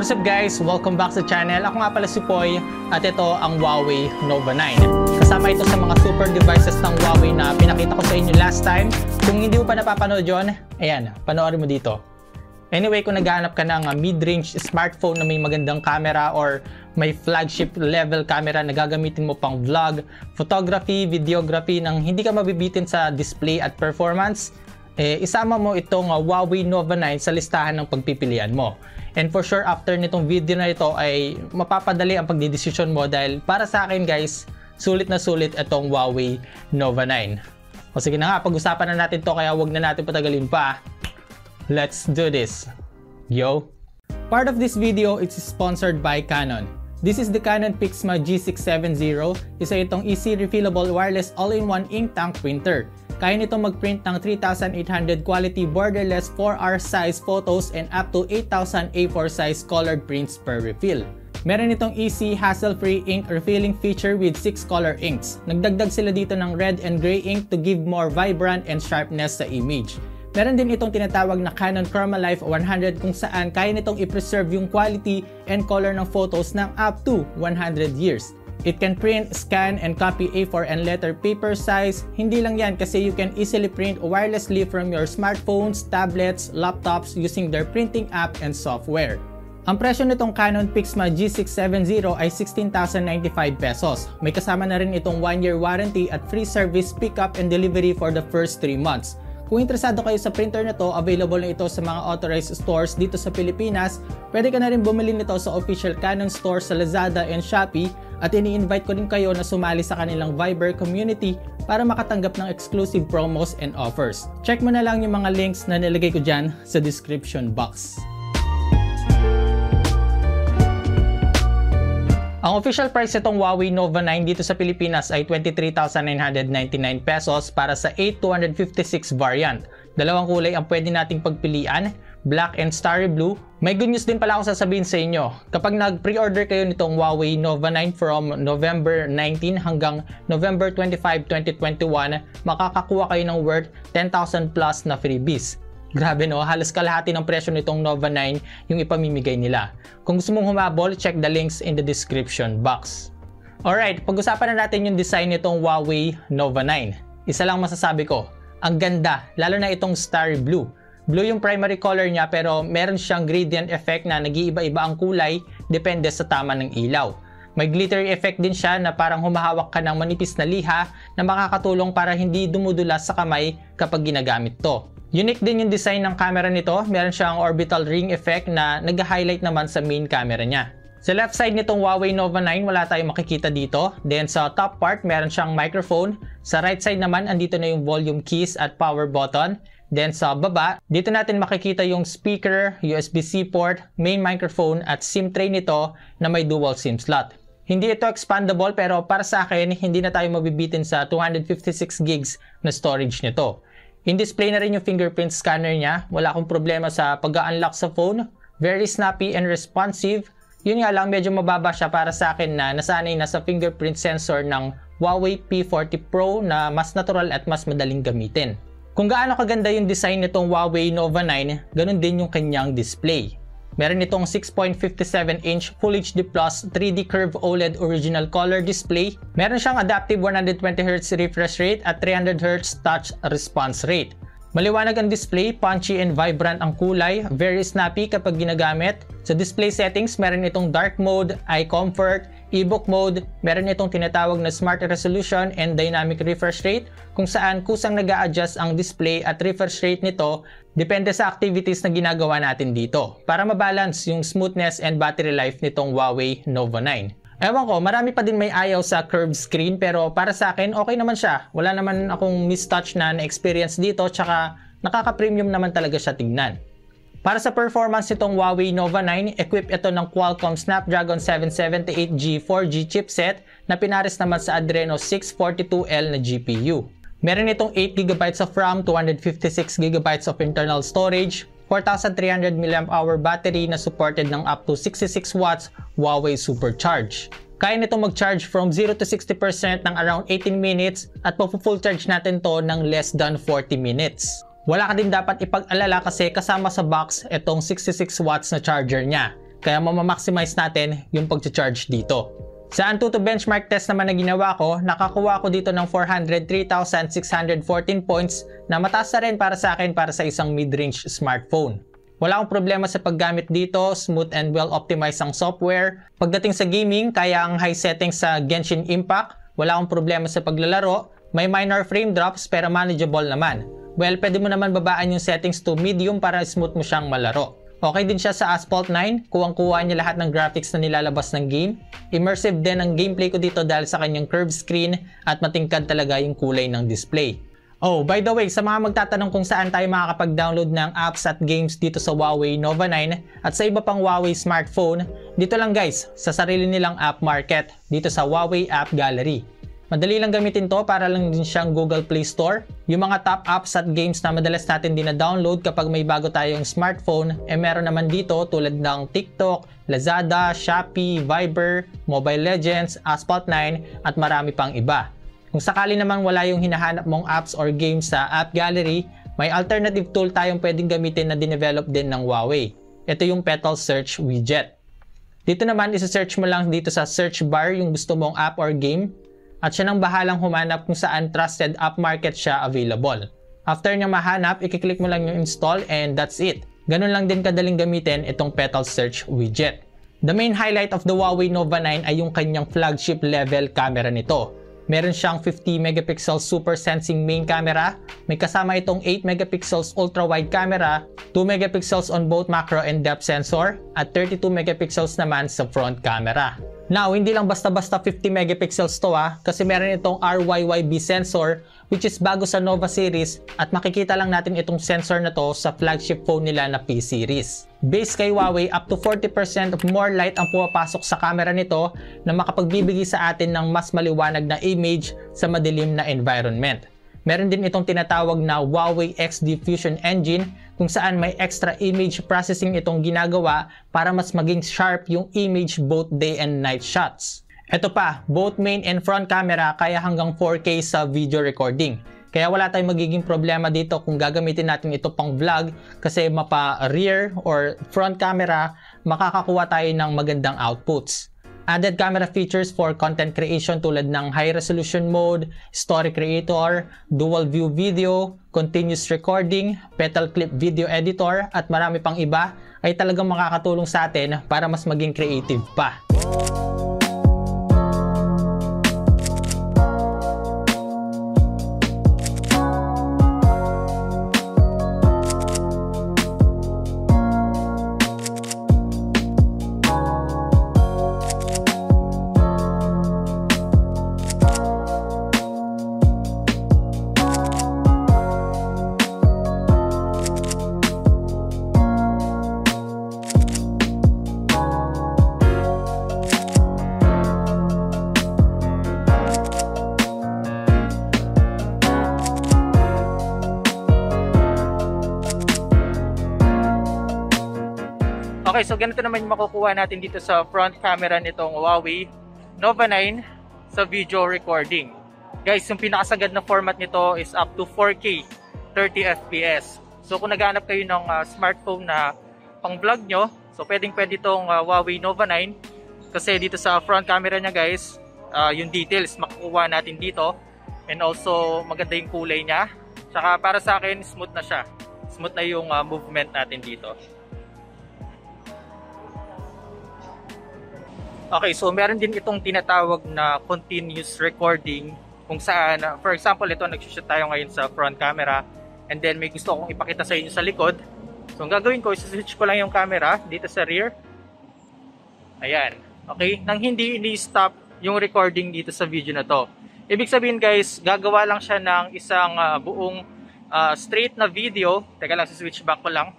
What's up guys? Welcome back sa channel. Ako nga pala si Poy at ito ang Huawei Nova 9. Kasama ito sa mga super devices ng Huawei na pinakita ko sa inyo last time. Kung hindi mo pa napapanood yon, ayan, panoorin mo dito. Anyway, kung naghahanap ka ng mid-range smartphone na may magandang camera or may flagship level camera na gagamitin mo pang vlog, photography, videography nang hindi ka mabibitin sa display at performance, eh, isama mo itong uh, Huawei Nova 9 sa listahan ng pagpipilian mo. And for sure, after nitong video na ito ay mapapadali ang pagdidesisyon mo dahil para sa akin guys, sulit na sulit itong Huawei Nova 9. O sige na nga, pag-usapan na natin to kaya wag na natin patagalin pa. Let's do this. Yo! Part of this video is sponsored by Canon. This is the Canon Pixma G670. Isa itong easy refillable wireless all-in-one ink tank printer. Kaya nito mag-print ng 3,800 quality borderless 4R size photos and up to 8,000 A4 size colored prints per refill. Meron itong easy, hassle-free ink refilling feature with 6 color inks. Nagdagdag sila dito ng red and gray ink to give more vibrant and sharpness sa image. Meron din itong tinatawag na Canon Chromalife 100 kung saan kaya nitong i-preserve yung quality and color ng photos ng up to 100 years. It can print, scan, and copy A4 and letter paper size. Hindi lang yan kasi you can easily print wirelessly from your smartphones, tablets, laptops using their printing app and software. Ang presyo nitong Canon Pixma G670 ay 16,095 pesos. May kasama na rin itong 1-year warranty at free service pickup and delivery for the first 3 months. Kung interesado kayo sa printer na to, available na ito sa mga authorized stores dito sa Pilipinas. Pwede ka na rin bumili nito sa official Canon store sa Lazada and Shopee at ini-invite ko din kayo na sumali sa kanilang Viber community para makatanggap ng exclusive promos and offers. Check mo na lang yung mga links na nilagay ko dyan sa description box. Ang official price itong Huawei Nova 9 dito sa Pilipinas ay 23,999 pesos para sa 8256 variant. Dalawang kulay ang pwede nating pagpilian, black and starry blue. May good news din pala ako sasabihin sa inyo. Kapag nag-pre-order kayo nitong Huawei Nova 9 from November 19 hanggang November 25, 2021, makakakuha kayo ng worth 10,000 plus na freebies. Grabe no, halos kalahati ng presyo nitong Nova 9 yung ipamimigay nila. Kung gusto mong humabol, check the links in the description box. Alright, pag-usapan na natin yung design nitong Huawei Nova 9. Isa lang masasabi ko, ang ganda, lalo na itong starry blue. Blue yung primary color niya pero meron siyang gradient effect na nag-iiba-iba ang kulay depende sa tama ng ilaw. May glittery effect din siya na parang humahawak ka ng manipis na liha na makakatulong para hindi dumudulas sa kamay kapag ginagamit to. Unique din yung design ng camera nito. Meron siyang orbital ring effect na nag-highlight naman sa main camera niya. Sa left side nitong Huawei Nova 9, wala tayong makikita dito. Then sa top part, meron siyang microphone. Sa right side naman, andito na yung volume keys at power button. Then sa baba, dito natin makikita yung speaker, USB-C port, main microphone at SIM tray nito na may dual SIM slot. Hindi ito expandable pero para sa akin, hindi na tayo mabibitin sa 256 gigs na storage nito. In-display na rin yung fingerprint scanner niya. Wala akong problema sa pag-unlock sa phone. Very snappy and responsive. Yun nga lang, medyo mababa siya para sa akin na nasanay na sa fingerprint sensor ng Huawei P40 Pro na mas natural at mas madaling gamitin. Kung gaano kaganda yung design nitong Huawei Nova 9, ganun din yung kanyang display. Meron itong 6.57-inch Full HD Plus 3D Curve OLED Original Color Display. Meron siyang adaptive 120Hz refresh rate at 300Hz touch response rate. Maliwanag ang display, punchy and vibrant ang kulay, very snappy kapag ginagamit. Sa display settings, meron itong dark mode, eye comfort, ebook mode, meron itong tinatawag na smart resolution and dynamic refresh rate kung saan kusang nag adjust ang display at refresh rate nito depende sa activities na ginagawa natin dito para mabalance yung smoothness and battery life nitong Huawei Nova 9. Ewan ko, marami pa din may ayaw sa curved screen pero para sa akin okay naman siya. Wala naman akong mistouch na na-experience dito tsaka nakaka-premium naman talaga siya tignan. Para sa performance nitong Huawei Nova 9, equip ito ng Qualcomm Snapdragon 778G 4G chipset na pinares naman sa Adreno 642L na GPU. Meron itong 8GB of RAM, 256GB of internal storage, 4,300 mAh battery na supported ng up to 66 watts Huawei Supercharge. Kaya nito mag-charge from 0 to 60% ng around 18 minutes at po-full charge natin to ng less than 40 minutes. Wala ka din dapat ipag-alala kasi kasama sa box itong 66 watts na charger niya. kaya mamamaximize natin yung pag-charge dito. Sa Antutu benchmark test naman na ginawa ko, nakakuha ko dito ng 403,614 points na mataas na rin para sa akin para sa isang mid-range smartphone. Wala akong problema sa paggamit dito, smooth and well optimized ang software. Pagdating sa gaming, kaya ang high settings sa Genshin Impact. Wala akong problema sa paglalaro. May minor frame drops pero manageable naman. Well, pwede mo naman babaan yung settings to medium para smooth mo siyang malaro. Okay din siya sa Asphalt 9, kuwang-kuha niya lahat ng graphics na nilalabas ng game. Immersive din ang gameplay ko dito dahil sa kanyang curved screen at matingkad talaga yung kulay ng display. Oh, by the way, sa mga magtatanong kung saan tayo makakapag-download ng apps at games dito sa Huawei Nova 9 at sa iba pang Huawei smartphone, dito lang guys, sa sarili nilang app market, dito sa Huawei App Gallery. Madali lang gamitin to para lang din siyang Google Play Store. Yung mga top apps at games na madalas natin din na-download kapag may bago tayong smartphone, eh meron naman dito tulad ng TikTok, Lazada, Shopee, Viber, Mobile Legends, Asphalt 9 at marami pang iba. Kung sakali naman wala yung hinahanap mong apps or games sa App Gallery, may alternative tool tayong pwedeng gamitin na dinevelop din ng Huawei. Ito yung Petal Search widget. Dito naman, isa-search mo lang dito sa search bar yung gusto mong app or game at siya nang bahalang humanap kung saan trusted app market siya available. After niya mahanap, ikiklik mo lang yung install and that's it. Ganun lang din kadaling gamitin itong Petal Search widget. The main highlight of the Huawei Nova 9 ay yung kanyang flagship level camera nito. Meron siyang 50 megapixel super sensing main camera, may kasama itong 8 megapixels ultra wide camera, 2 megapixels on both macro and depth sensor, at 32 megapixels naman sa front camera. Now, hindi lang basta-basta 50 megapixels to ah, kasi meron itong RYYB sensor which is bago sa Nova series at makikita lang natin itong sensor na to sa flagship phone nila na P series. Base kay Huawei, up to 40% of more light ang pumapasok sa camera nito na makapagbibigay sa atin ng mas maliwanag na image sa madilim na environment. Meron din itong tinatawag na Huawei X Diffusion Engine kung saan may extra image processing itong ginagawa para mas maging sharp yung image both day and night shots. Ito pa, both main and front camera kaya hanggang 4K sa video recording. Kaya wala tayong magiging problema dito kung gagamitin natin ito pang vlog kasi mapa rear or front camera makakakuha tayo ng magandang outputs. Added camera features for content creation tulad ng high resolution mode, story creator, dual view video, continuous recording, petal clip video editor, at marami pang iba ay talagang makakatulong sa atin para mas maging creative pa. Ganito naman yung makukuha natin dito sa front camera nitong Huawei Nova 9 sa video recording. Guys, yung pinakasagad na format nito is up to 4K 30 FPS. So kung naghahanap kayo ng uh, smartphone na pang vlog nyo, so pwedeng pwede itong uh, Huawei Nova 9 kasi dito sa front camera niya guys, uh, yung details makukuha natin dito and also maganda yung kulay niya. Tsaka para sa akin, smooth na siya. Smooth na yung uh, movement natin dito. Okay, so meron din itong tinatawag na continuous recording kung saan, for example, ito nag-shoot tayo ngayon sa front camera and then may gusto akong ipakita sa inyo sa likod. So ang gagawin ko, switch ko lang yung camera dito sa rear. Ayan. Okay? Nang hindi ini-stop yung recording dito sa video na to. Ibig sabihin guys, gagawa lang siya ng isang uh, buong uh, straight na video. Teka lang, switch back ko lang.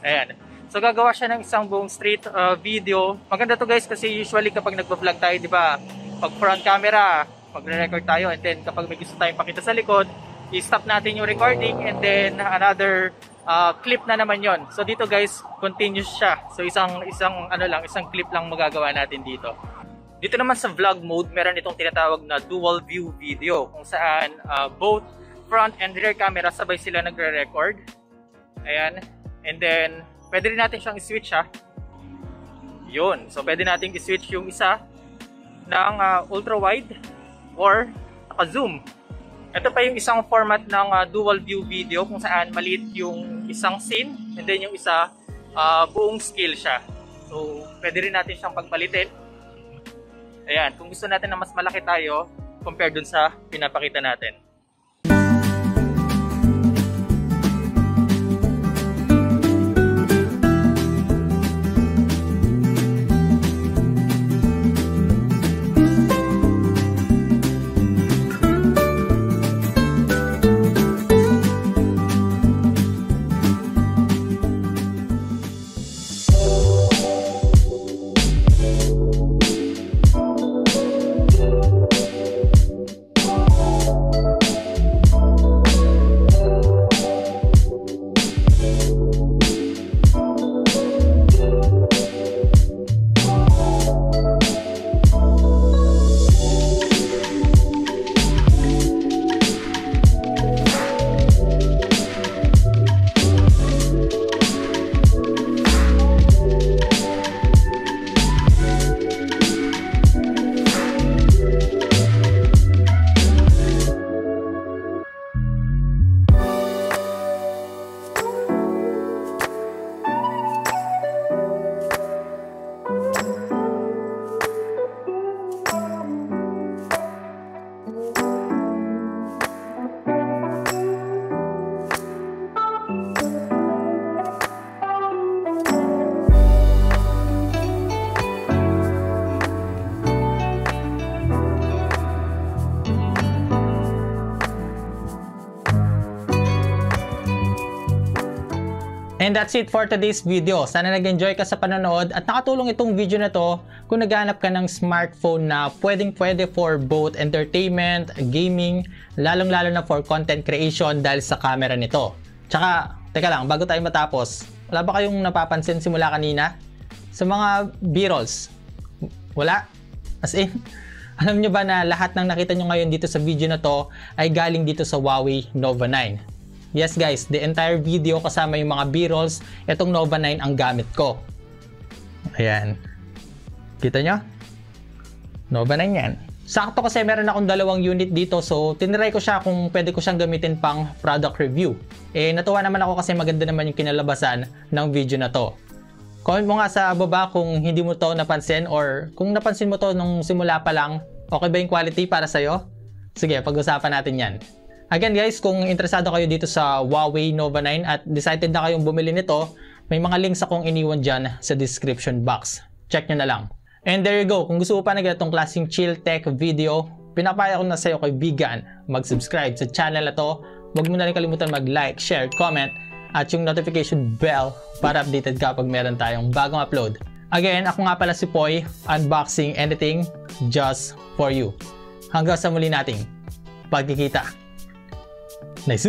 Ayan. So gagawa siya ng isang buong straight uh, video. Maganda to guys kasi usually kapag nagpa-vlog tayo, 'di ba? Pag front camera, magre-record tayo and then kapag may gusto tayong pakita sa likod, i-stop natin yung recording and then another uh, clip na naman 'yon. So dito guys, continuous siya. So isang isang ano lang, isang clip lang magagawa natin dito. Dito naman sa vlog mode, meron itong tinatawag na dual view video kung saan uh, both front and rear camera sabay sila nagre-record. Ayan. And then Pwede rin natin siyang i-switch ha. Yun. So, pwede nating i-switch yung isa ng uh, ultra-wide or naka-zoom. Ito pa yung isang format ng uh, dual view video kung saan maliit yung isang scene and then yung isa uh, buong scale siya. So, pwede rin natin siyang pagpalitin. Ayan, kung gusto natin na mas malaki tayo compared dun sa pinapakita natin. And that's it for today's video. Sana nag-enjoy ka sa panonood at nakatulong itong video na to kung naghanap ka ng smartphone na pwedeng pwede for both entertainment, gaming, lalong lalo na for content creation dahil sa camera nito. Tsaka, teka lang, bago tayo matapos, wala ba kayong napapansin simula kanina? Sa mga B-rolls, wala? As in, alam nyo ba na lahat ng nakita nyo ngayon dito sa video na to ay galing dito sa Huawei Nova 9. Yes guys, the entire video kasama yung mga B-rolls, itong Nova 9 ang gamit ko. Ayan. Kita nyo? Nova 9 yan. Sakto kasi meron akong dalawang unit dito so tinry ko siya kung pwede ko siyang gamitin pang product review. Eh natuwa naman ako kasi maganda naman yung kinalabasan ng video na to. Comment mo nga sa baba kung hindi mo to napansin or kung napansin mo to nung simula pa lang, okay ba yung quality para sa'yo? Sige, pag-usapan natin yan. Again guys, kung interesado kayo dito sa Huawei Nova 9 at decided na kayong bumili nito, may mga links akong iniwan dyan sa description box. Check nyo na lang. And there you go. Kung gusto mo pa na ganitong klaseng chill tech video, pinapaya ko na sa'yo kay Bigan mag-subscribe sa channel na to. Huwag mo na rin kalimutan mag-like, share, comment, at yung notification bell para updated ka pag meron tayong bagong upload. Again, ako nga pala si Poy, unboxing anything just for you. Hanggang sa muli nating pagkikita. nice.